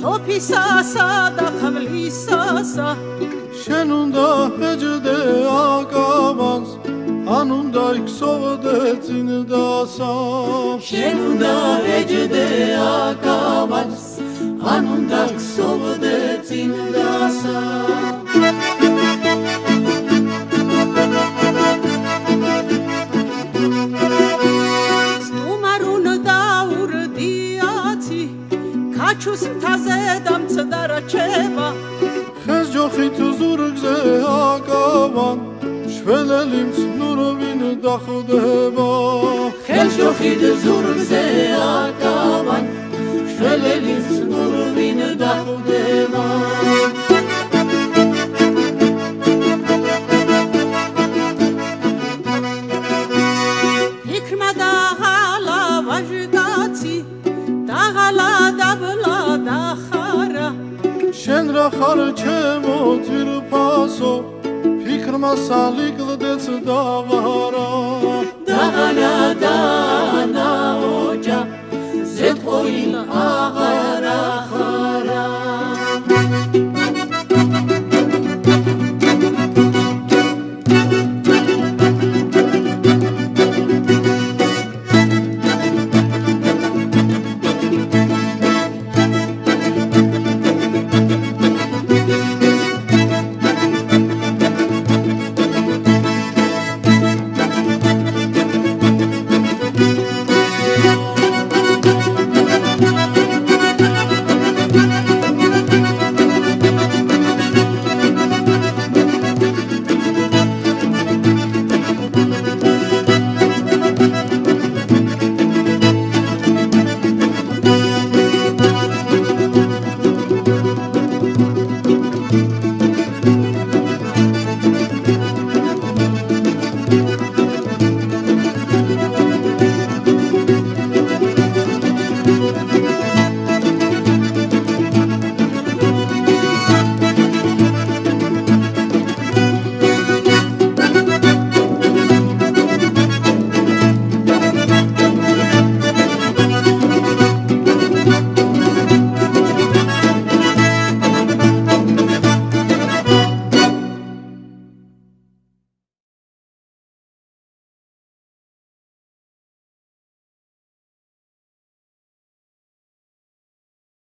თოფისასა და ხმლისასა შენ უნდა ეჯდე აკაბანს ან უნდა იქსოვდე წინდასა. შენ უნდა ეჯდე აკაბანს ან უნდა იქსოვდე წინდასა. ჩუს მთაზე დამცდა რჩება ხეს ჯოხით ზურგზე აკავან შველელი მცნურვინ დახვდება ხეს ჯოხით ზურგზე აკავან შველელი მცნურვინ დახვდება შენ რა ხარ ჩემო ძირფასო? ფიქრმა სალიგლდეც დავარა. დაღანა დანა